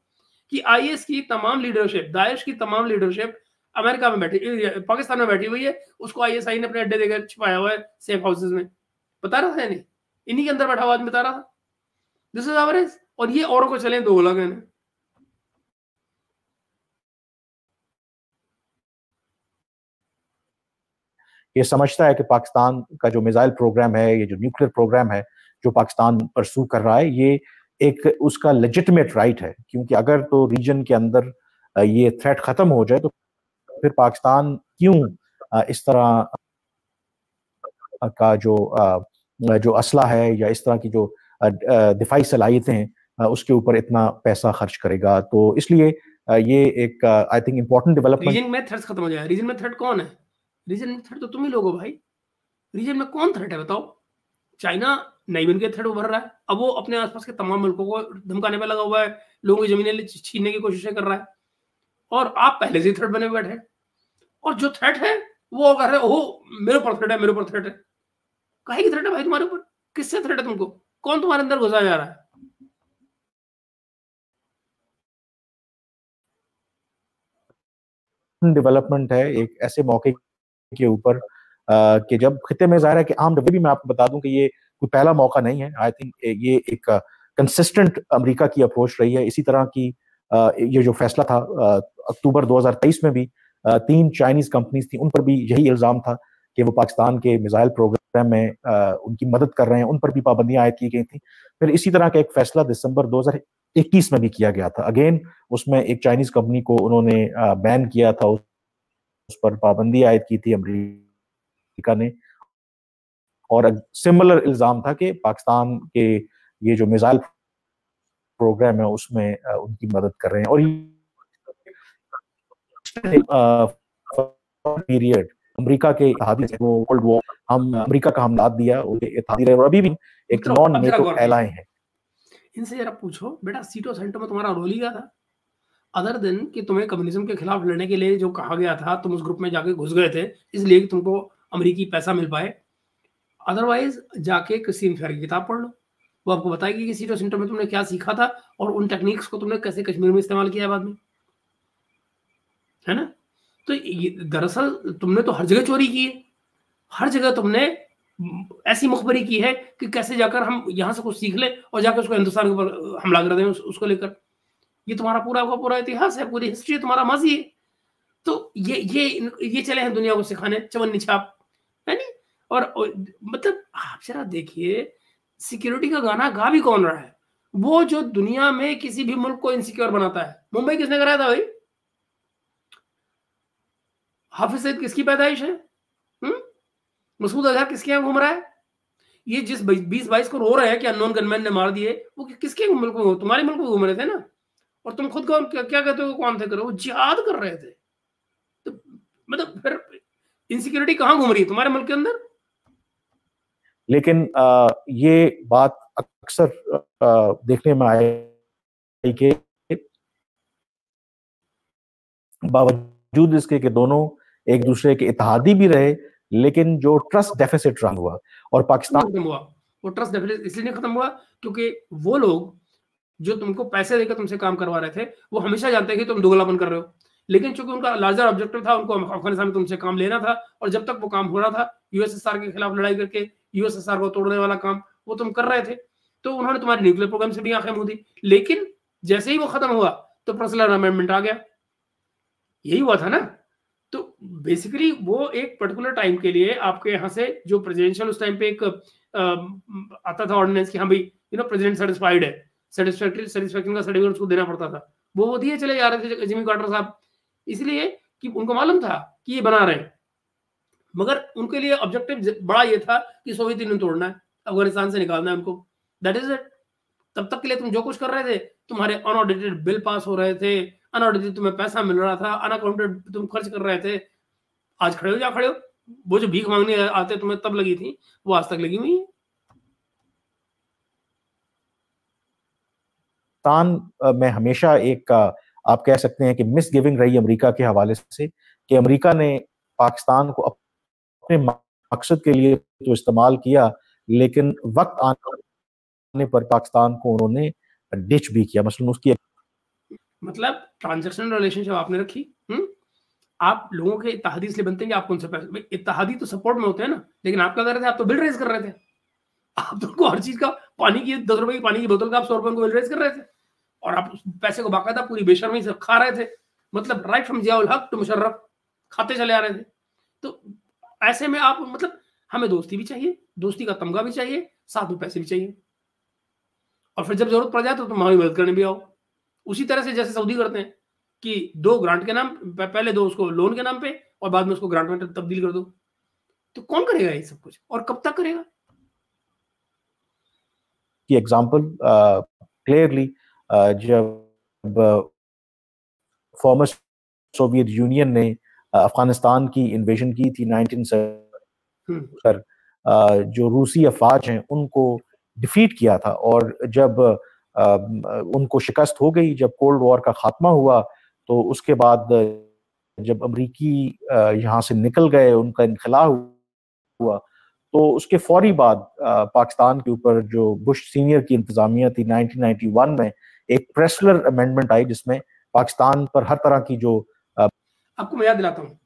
कि आईएस की तमाम लीडरशिप दाइश की तमाम लीडरशिप अमेरिका में बैठी पाकिस्तान में बैठी हुई है, उसको आईएसआई ने अपने अड्डे देकर छिपाया हुआ है सेफ़ हाउसेज में। बता रहा था नहीं इन्हीं के अंदर बैठा हुआ आदमी बता रहा था। दिस इज़ एवरेज और ये औरों को चले, दो लगे ये समझता है कि पाकिस्तान का जो मिसाइल प्रोग्राम है, ये जो न्यूक्लियर प्रोग्राम है, जो पाकिस्तान परसू कर रहा है, ये एक उसका लेजिटिमेट राइट है, क्योंकि अगर तो रीजन के अंदर ये थ्रेट खत्म हो जाए तो फिर पाकिस्तान क्यों इस तरह, का जो जो असला है या इस तरह की जो दिफाई सलाहियतें हैं उसके ऊपर इतना पैसा खर्च करेगा तो इसलिए ये एक I think important development region में थ्रेट खत्म हो जाए रीजन में थ्रेट कौन है? रीजन में थ्रेट तो तुम ही लोग हो भाई। रीजन में कौन थ्रेट है, बताओ। चाइना नई बन के थ्रेट उभर रहा है। अब वो अपने आसपास के तमाम मुल्कों को धमकाने पर लगा हुआ है। लोगों की जमीनें छीनने की कोशिशें कर रहा है। और आप पहले से थ्रेट बने बैठे और जो थ्रेट है, वो कह रहे हो मेरे ऊपर थ्रेट है, मेरे ऊपर थ्रेट है। कहे की थ्रेट है भाई तुम्हारे ऊपर? किससे थ्रेट है तुमको? कौन तुम्हारे अंदर घुसा जा रहा है? डेवलपमेंट है, एक ऐसे मौके के ऊपर कि जब खत्े में ज़ाहिर है कि आम डब्बे भी मैं आपको बता दूँ कि ये कोई पहला मौका नहीं है। आई थिंक ये एक कंसिस्टेंट अमेरिका की अप्रोच रही है। इसी तरह की ये जो फैसला था अक्टूबर 2023 में भी तीन चाइनीज़ कंपनीज़ थी, उन पर भी यही इल्ज़ाम था कि वो पाकिस्तान के मिसाइल प्रोग्राम में उनकी मदद कर रहे हैं। उन पर भी पाबंदियाँ आयद की गई थी। फिर इसी तरह का एक फैसला दिसंबर 2021 में भी किया गया था। अगेन उसमें एक चाइनीज़ कंपनी को उन्होंने बैन किया था। उस पर पाबंदी आयद की थी अमरीका ने। और सिमिलर इल्ज़ाम था कि पाकिस्तान के ये जो मिसाइल प्रोग्राम है उसमें उनकी मदद कर रहे हैं। और पीरियड अमेरिका के वो वर्ल्ड वॉर हम अमेरिका का हम लाद दिया इतिहादी रहे और अभी भी एक नॉन नेटो एलाय है। इनसे जरा पूछो बेटा सीटो सेंटर में तुम्हारा रोल ही क्या था? अदर दिन कि तुम्हें कम्युनिज्म के खिलाफ लड़ने के लिए जो कहा गया था तुम उस ग्रुप में जाके घुस गए थे इसलिए तुमको अमेरिकी पैसा मिल पाए अदरवाइज़ जाके किसी फेयर की किताब पढ़ लो। वो आपको बताएगी कि सीटो सेंटर में तुमने क्या सीखा था और उन टेक्निक्स को तुमने कैसे कश्मीर में इस्तेमाल किया बाद में। है ना? तो दरअसल तुमने तो हर जगह चोरी की है। हर जगह तुमने ऐसी मुखबरी की है कि कैसे जाकर हम यहाँ से कुछ सीख ले और जाकर उसको हिंदुस्तान के ऊपर हमला कर दें उस, उसको लेकर। ये तुम्हारा पूरा का पूरा इतिहास है पूरी हिस्ट्री है तुम्हारा माजी है। तो ये ये ये चले हैं दुनिया को सिखाने चवन निछाप है नहीं? और, मतलब आप जरा देखिए सिक्योरिटी का गाना गा भी कौन रहा है? वो जो दुनिया में किसी भी मुल्क को इनसिक्योर बनाता है। मुंबई किसने कराया था भाई? हाफिज सईद किसकी पैदाइश है? हम्म? मसूद अजहर किसके यहाँ घूम रहा है? ये जिस बीस बाईस को रो रहे हैं कि अननोन गनमैन ने मार दिए वो किसके मुल्क में तुम्हारे मुल्क में घूम रहे थे ना? और तुम खुद को क्या, क्या कहते हो कौन थे करो? वो जिहाद कर रहे थे। तो मतलब फिर इनसिक्योरिटी कहाँ घूम रही है? तुम्हारे मुल्क के अंदर? लेकिन आ, ये बात अक्सर देखने में आई कि बावजूद इसके कि दोनों एक दूसरे के इतिहादी भी रहे लेकिन जो ट्रस्ट डेफिसिट रहा हुआ और पाकिस्तान हुआ। वो ट्रस्ट डेफिसिट इसलिए नहीं खत्म हुआ क्योंकि वो लोग जो तुमको पैसे देकर तुमसे काम करवा रहे थे वो हमेशा जानते हैं कि तुम दोगलापन कर रहे हो। लेकिन चूँकि उनका लार्जर ऑब्जेक्टिव था उनको अफ़गानिस्तान में तुमसे काम लेना था और जब तक वो काम हो रहा था यूएसएसआर के खिलाफ लड़ाई करके यूएसएसआर को तोड़ने वाला काम, वो तुम कर रहे थे। तो उन्होंने तुम्हारे न्यूक्लियर प्रोग्राम से भी आँखें मुँह दी लेकिन जैसे ही वो खत्म हुआ तो पर्सनल अमेंडमेंट आ गया। यही हुआ था ना? तो बेसिकली वो एक पर्टिकुलर टाइम के लिए आपके यहाँ से जो प्रेसिडेंशियल उस टाइम पे एक आता था ऑर्डिनेंस कि हाँ भाई यू नो प्रेसिडेंट सेटिस्फाइड है। सेटिस्फैक्ट्री सेटिस्फैक्शन का सर्टिफिकेट उसको देना पड़ता था। वो दिए चले जा रहे थे जिमी कार्टर साहब। इसलिए कि उनको मालूम था कि ये बना रहे हैं। मगर उनके लिए ऑब्जेक्टिव बड़ा ये था कि सोवियत यूनियन तोड़ना है, अफ़गानिस्तान से निकालना है उनको। दैट इज़ इट तब तक के लिए तुम जो कुछ कर रहे थे, तुम्हारे अनऑडिटेड बिल पास हो रहे थे अनऑडिटेड तुम्हें पैसा मिल रहा था अनअकाउंटेड तुम खर्च कर रहे थे। आज खड़े हो, जा खड़े हो। वो जो भीख मांगने आते तुम्हें तब लगी थी, वो आज तक लगी हुई है। पाकिस्तान में हमेशा एक आप कह सकते हैं कि मिस गिविंग रही अमेरिका के हवाले से कि अमेरिका ने पाकिस्तान को अपने मकसद के लिए तो इस्तेमाल किया, लेकिन वक्त आने पर पाकिस्तान को उन्होंने डिच भी किया, मसलन उसकी मतलब ट्रांजेक्शनल रिलेशनशिप आपने रखी हुँ? आप लोगों के इतिहादी इसलिए बनते हैं कि आप उनसे पैसे इतिहादी तो सपोर्ट में होते हैं ना, लेकिन आप क्या कर रहे थे आप तो बिल रेज कर रहे थे आप तो हर चीज़ का पानी की, दस रुपए की पानी की बोतल का आप सौ रुपए को बिल रेज कर रहे थे, और आप पैसे को बाकायदा पूरी बेशर्मी से खा रहे थे मतलब राइट फ्रॉम जियाउल हक टू मुशर्रफ खाते चले आ रहे थे तो ऐसे में आप मतलब हमें दोस्ती भी चाहिए, दोस्ती का तमगा भी चाहिए, साथ में पैसे भी चाहिए। और फिर जब ज़रूरत पड़ जाए तो तुम हमारी मदद करने भी आओ। उसी तरह से जैसे सऊदी करते हैं कि दो ग्रांट के नाम पहले दो उसको लोन के नाम पे और बाद में उसको ग्रांट में तब्दील कर दो। तो कौन करेगा ये सब कुछ? और कब तक करेगा? की एग्जांपल क्लियरली जब फॉर्मर सोवियत यूनियन ने अफ़गानिस्तान की इन्वेजन की थी 1970 पर जो रूसी अफवाज हैं उनको डिफीट किया था और जब उनको शिकस्त हो गई जब कोल्ड वॉर का खात्मा हुआ तो उसके बाद जब अमरीकी यहाँ से निकल गए उनका इनखला हुआ तो उसके फौरी बाद पाकिस्तान के ऊपर जो बुश सीनियर की इंतजामिया थी 1991 में एक प्रेसलर अमेंडमेंट आई जिसमें पाकिस्तान पर हर तरह की जो आपको मैं याद दिलाता हूँ।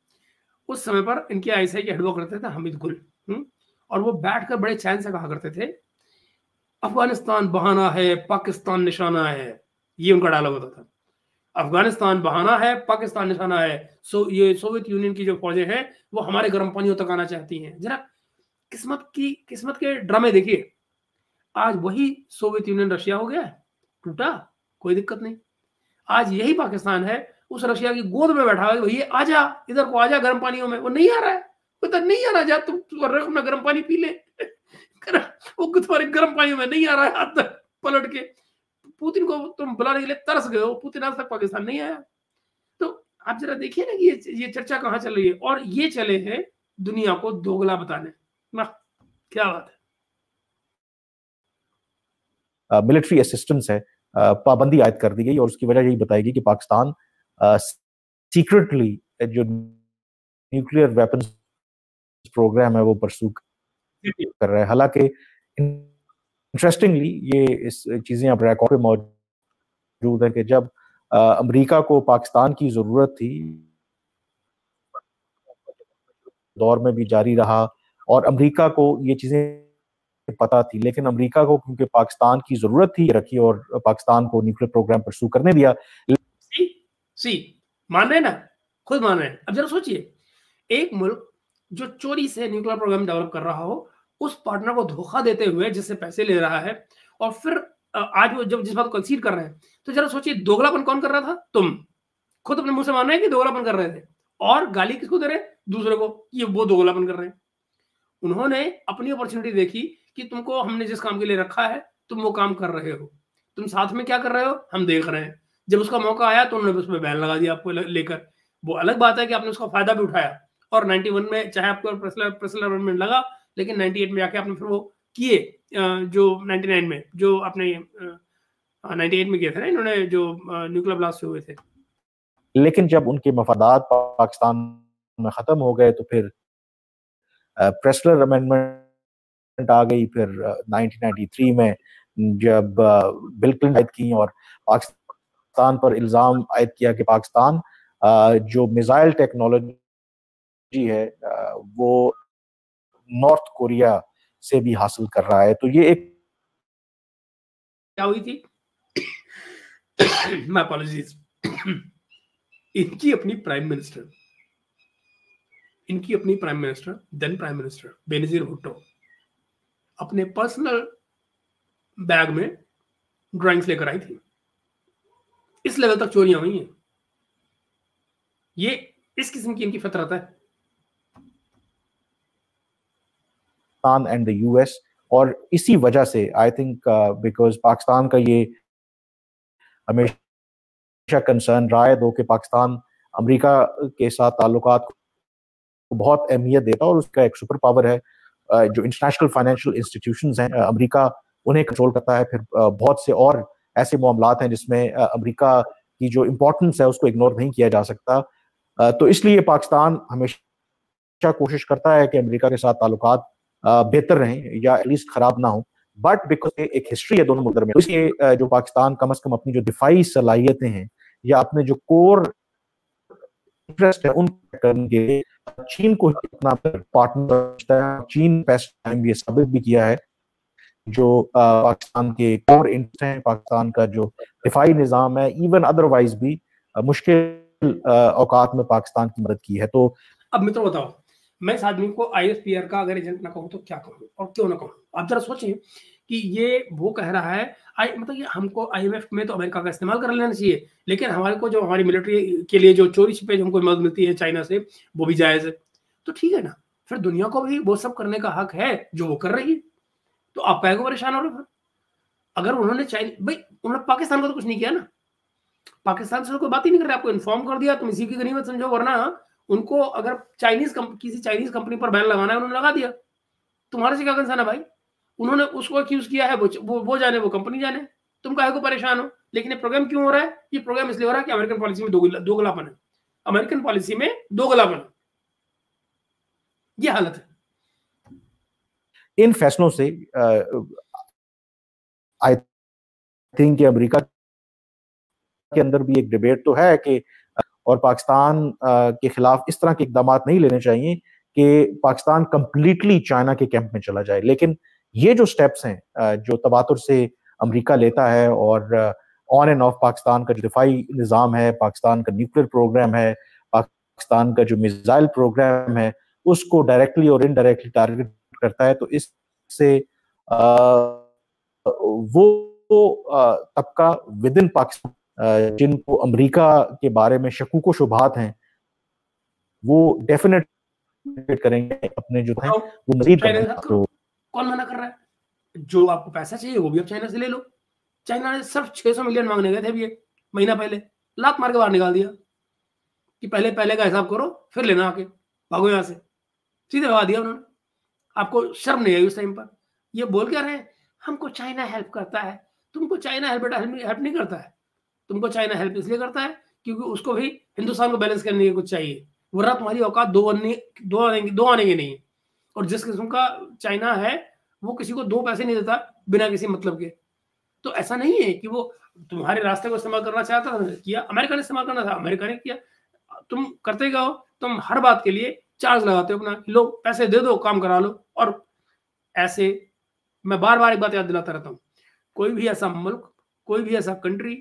उस समय पर इनके आईसीआई के एडवोकेट थे हमीद गुल हम्म, और वो बैठकर बड़े चैन से कहा करते थे अफ़गानिस्तान बहाना है पाकिस्तान निशाना है ये उनका डायलॉग होता था। अफ़गानिस्तान बहाना है पाकिस्तान निशाना है सो ये सोवियत यूनियन की जो फौजें हैं वो हमारे गर्म पानियों तक आना चाहती हैं। जरा किस्मत की किस्मत के ड्रामे देखिए। आज वही सोवियत यूनियन रशिया हो गया टूटा कोई दिक्कत नहीं। आज यही पाकिस्तान है उस रशिया की गोद में बैठा हुआ भैया आजा इधर को आजा गर्म पानियों में। वो नहीं आ रहा है। उधर नहीं आना जा, तुम अपना गर्म पानी पी ले। वो तुम्हारे गर्म पानी में नहीं आ रहा है हाथ तक पलट के। पुतिन को तुम बुलाने के लिए तरस गए हो। पुतिन आज तक पाकिस्तान नहीं आया। तो आप जरा देखिए ना कि ये ये चर्चा कहाँ चल रही है। और ये चले हैं दुनिया को दोगला बताने। ना क्या बात है। मिलिट्री असिस्टेंस है। पाबंदी आयद कर दी गई और उसकी वजह यही बताएगी कि पाकिस्तान सीक्रेटली जो न्यूक्लियर वेपन्स प्रोग्राम है वो परसू कर रहा है। हालाँकि इंटरेस्टिंगली ये इस चीज़ें अब रिकॉर्ड पे मौजूद है कि जब अमेरिका को पाकिस्तान की ज़रूरत थी दौर में भी जारी रहा और अमेरिका को ये चीज़ें पता थी लेकिन अमेरिका को क्योंकि पाकिस्तान की ज़रूरत थी रखी और पाकिस्तान को न्यूक्लियर प्रोग्राम परसू करने दिया सी, मान रहे ना? खुद मान रहे हैं। अब जरा सोचिए, एक मुल्क जो चोरी से न्यूक्लियर प्रोग्राम डेवलप कर रहा हो, उस पार्टनर को धोखा देते हुए जिससे पैसे ले रहा है, और फिर आज वो जब जिस बात को कर रहे हैं तो जरा सोचिए, दोगलापन कौन कर रहा था? तुम। खुद अपने मुँह से मान रहे हैं कि दोगलापन कर रहे थे? और गाली किसको दे रहे दूसरे को, कि वो दोगलापन कर रहे हैं। उन्होंने अपनी अपॉर्चुनिटी देखी कि तुमको हमने जिस काम के लिए रखा है, तुम वो काम कर रहे हो। तुम साथ में क्या कर रहे हो? हम देख रहे हैं। जब उसका मौका आया तो उन्होंने उस पर बैन लगा दिया आपको लेकर। वो अलग बात है कि आपने उसका फ़ायदा भी उठाया। और 91 में चाहे आपको अमेंडमेंट लगा, लेकिन 98 में जाके आपने फिर वो किए जो 99 में, जो आपने 98 में किए थे ना इन्होंने जो न्यूक्लियर ब्लास्ट हुए थे। लेकिन जब उनके मफादात पाकिस्तान में ख़त्म हो गए तो फिर प्रेसलर अमेंडमेंट आ गई, फिर 1993 में जब बिल क्लिंटन की और पाकिस्तान पर इल्ज़ाम आयद किया कि पाकिस्तान जो मिसाइल टेक्नोलॉजी है वो नॉर्थ कोरिया से भी हासिल कर रहा है। तो ये एक क्या हुई थी? मैं अपॉलॉजीज इनकी अपनी प्राइम मिनिस्टर इनकी अपनी prime minister then prime minister Benazir Bhutto, अपने पर्सनल बैग में ड्राइंग्स लेकर आई थी। इस लेवल तक चोरियाँ हुई हैं। ये इस किस्म की इनकी फितरत है। पाकिस्तान एंड द यूएस और इसी वजह से आई थिंक बिकॉज़ पाकिस्तान का ये हमेशा कंसर्न रहा है दो कि पाकिस्तान अमेरिका के साथ ताल्लुकात को बहुत अहमियत देता है और उसका एक सुपर पावर है uh, जो इंटरनेशनल फाइनेंशियल इंस्टीट्यूशन हैं अमेरिका उन्हें कंट्रोल करता है फिर uh, बहुत से और ऐसे मामला हैं जिसमें अमरीका की जो इम्पोर्टेंस है उसको इग्नोर नहीं किया जा सकता। तो इसलिए पाकिस्तान हमेशा कोशिश करता है कि अमेरिका के साथ ताल्लुकात बेहतर रहें या एटलीस्ट खराब ना हो। बट बिकॉज़ एक हिस्ट्री है दोनों मुल्क में, इसलिए जो पाकिस्तान कम अज कम अपनी जो दिफाई सलाहियतें हैं या अपने जो कोर इंटरेस्ट है, उन करने के चीन को अपना पार्टनर चीन बेस्ट टाइम भी साबित भी किया है। जो पाकिस्तान के कोर इंटरेस्ट हैं, पाकिस्तान का जो दिफाई निज़ाम है इवन अदरवाइज़ भी मुश्किल औकात में पाकिस्तान की मदद की है। तो अब मित्रों बताओ, मैं इस आदमी को आईएसपीआर का अगर एजेंट ना कहूँ तो क्या कहूँ और क्यों ना कहूँ? आप जरा सोचें कि ये वो कह रहा है आई मतलब ये हमको आईएमएफ में तो अमेरिका का इस्तेमाल कर लेना चाहिए, लेकिन हमारे को जो हमारी मिलिट्री के लिए जो चोरी छिपे हमको मदद मिलती है चाइना से, वो भी जायज़ है। तो ठीक है ना, फिर दुनिया को भी वो सब करने का हक है, जो वो कर रही है। तो आप को परेशान हो रहे फिर? अगर उन्होंने चाइना भाई उन्होंने पाकिस्तान को तो कुछ नहीं किया ना। पाकिस्तान से तो कोई बात ही नहीं कर रहे आपको इन्फॉर्म कर दिया तुम इसी की गनीमत समझो वरना उनको अगर चाइनीज़ किसी चाइनीज़ कंपनी पर बैन लगाना है उन्होंने लगा दिया। तुम्हारे से क्या कंसर्न है भाई? उन्होंने उसको अक्यूज किया है वो वो, जाने वो कंपनी जाने। तुम कहे को परेशान हो? लेकिन ये प्रोग्राम क्यों हो रहा है? ये प्रोग्राम इसलिए हो रहा है कि अमेरिकन पॉलिसी में दो गलापन है अमेरिकन पॉलिसी में दो गलापन है ये हालत है। इन फैसलों से आई थिंक अमेरिका के अंदर भी एक डिबेट तो है कि, और पाकिस्तान के खिलाफ इस तरह के इकदाम नहीं लेने चाहिए कि पाकिस्तान कंप्लीटली चाइना के कैंप में चला जाए। लेकिन ये जो स्टेप्स हैं जो तबातर से अमेरिका लेता है और ऑन एंड ऑफ़ पाकिस्तान का जो दिफाई निज़ाम है, पाकिस्तान का न्यूक्लियर प्रोग्राम है, पाकिस्तान का जो मिसाइल प्रोग्राम है, उसको डायरेक्टली और इनडायरेक्टली टारगेट करता है तो इससे वो तबका विद इन पाकिस्तान जिनको अमेरिका के बारे में शकूक शुभात हैं वो डेफिनेट करेंगे अपने जो थे वो मजीद तो कौन मना कर रहा है? जो आपको पैसा चाहिए वो भी आप चाइना से ले लो। चाइना ने सिर्फ़ 600 मिलियन मांगने गए थे अभी महीना पहले। लात मार के बाहर निकाल दिया कि पहले पहले का हिसाब करो फिर लेना आके। भागो यहाँ से। सीधे भगा दिया उन्होंने। आपको शर्म नहीं आई उस टाइम पर। ये बोल क्या रहे हमको चाइना हेल्प करता है। तुमको चाइना हेल्प हेल्प नहीं करता है। तुमको चाइना हेल्प इसलिए करता है क्योंकि उसको भी हिंदुस्तान को बैलेंस करने के कुछ चाहिए। वरना तुम्हारी औकात दो आने दो आने दो आने की नहीं। और जिस किस्म का चाइना है, वो किसी को दो पैसे नहीं देता बिना किसी मतलब के। तो ऐसा नहीं है कि वो तुम्हारे रास्ते को इस्तेमाल करना चाहता था, किया, अमेरिका ने इस्तेमाल करना था, अमेरिका ने किया। तुम करते गए तुम हर बात के लिए चार्ज लगाते हो अपना लो पैसे दे दो काम करा लो। और ऐसे मैं बार बार एक बात याद दिलाता रहता हूँ। कोई भी ऐसा मुल्क कोई भी ऐसा कंट्री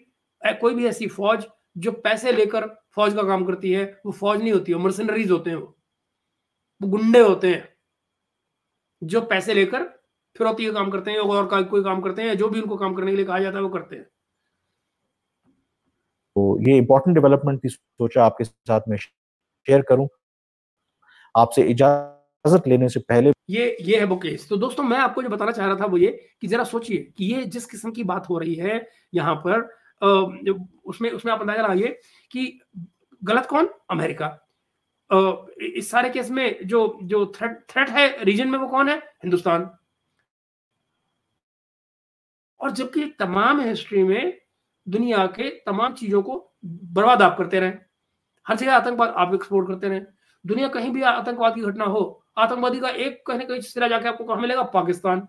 कोई भी ऐसी फौज जो पैसे लेकर फौज का काम करती है वो फौज नहीं होती है मर्सनरीज होते हैं वो। वो गुंडे होते हैं जो पैसे लेकर फिरौती का काम करते हैं और का, कोई काम करते हैं जो भी उनको काम करने के लिए कहा जाता है वो करते हैं। तो ये इंपॉर्टेंट डेवलपमेंट थी सोचा आपके साथ में शेयर करूँ। आपसे इजाज़त लेने से पहले ये ये है केस तो दोस्तों, मैं आपको जो बताना चाह रहा था वो ये कि जरा सोचिए कि ये जिस किस्म की बात हो रही है यहाँ पर उसमें उसमें आप अंदाज़ा लगाइए कि गलत कौन? अमेरिका। इस सारे केस में जो जो थ्रेट थ्रेट है रीजन में वो कौन है? हिंदुस्तान। और जबकि तमाम हिस्ट्री में दुनिया के तमाम चीज़ों को बर्बाद आप करते रहे। हर जगह आतंकवाद आप एक्सपोर्ट करते रहे। दुनिया कहीं भी आतंकवाद की घटना हो, आतंकवादी का एक कहीं ना कहीं सिरा जाके आपको कहा मिलेगा? पाकिस्तान।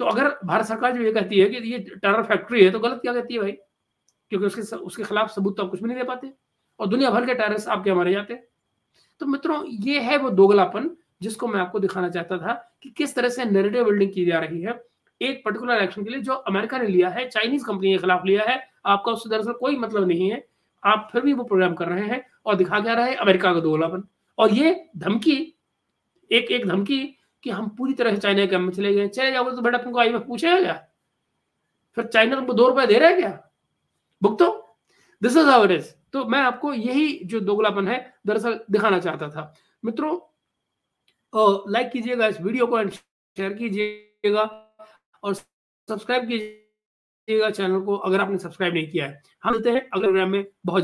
तो अगर भारत सरकार जो ये कहती है कि ये टेरर फैक्ट्री है तो गलत क्या कहती है भाई? क्योंकि उसके उसके खिलाफ सबूत तो आप कुछ भी नहीं दे पाते। और दुनिया भर के टेररिस्ट आपके मारे जाते तो मित्रों, ये है वो दोगलापन, जिसको मैं आपको दिखाना चाहता था कि किस तरह से नेरेटिव बिल्डिंग की जा रही है। एक पर्टिकुलर एक्शन के लिए जो अमेरिका ने लिया है चाइनीज़ कंपनी के खिलाफ लिया है, आपका उससे दरअसल कोई मतलब नहीं है। आप फिर भी वो प्रोग्राम कर रहे हैं। और दिखा क्या रहा है? अमेरिका का दोगलापन। और ये धमकी, एक एक धमकी कि हम पूरी तरह से चाइना के में चले गए चले जाओगे तो बेटा, तुमको आई में पूछेगा क्या? फिर चाइना तुमको दो रुपए दे रहा है क्या? भुगतो। दिस इज़ इट इज़ तो मैं आपको यही जो दोगलापन है, दरअसल दिखाना चाहता था। मित्रों लाइक कीजिएगा इस वीडियो को एंड शेयर कीजिएगा और सब्सक्राइब कीजिएगा चैनल को अगर आपने सब्सक्राइब नहीं किया है। हम मिलते हैं अगले प्रोग्राम में। बहुत